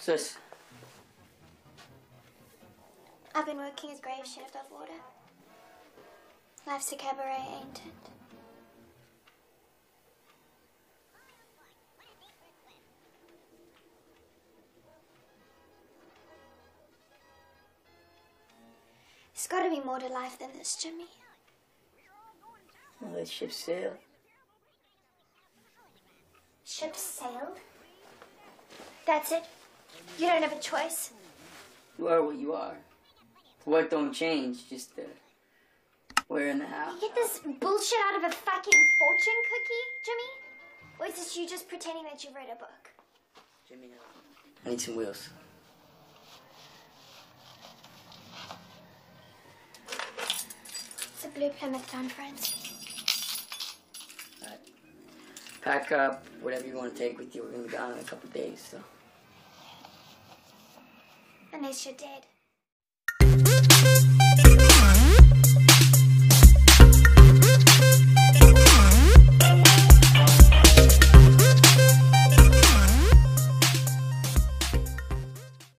Sis, I've been working as grave shift of water. Life's a cabaret, ain't it? There's gotta be more to life than this, Jimmy. well, that ship sailed. Ship sailed? That's it? You don't have a choice? You are what you are. What don't change, just the where and the how. You get this bullshit out of a fucking fortune cookie, Jimmy? Or is this you just pretending that you read a book? Jimmy, I need some wheels. It's a blue Plymouth Town, friends. Alright. Pack up whatever you want to take with you. We're gonna be gone in a couple days, so. You're dead.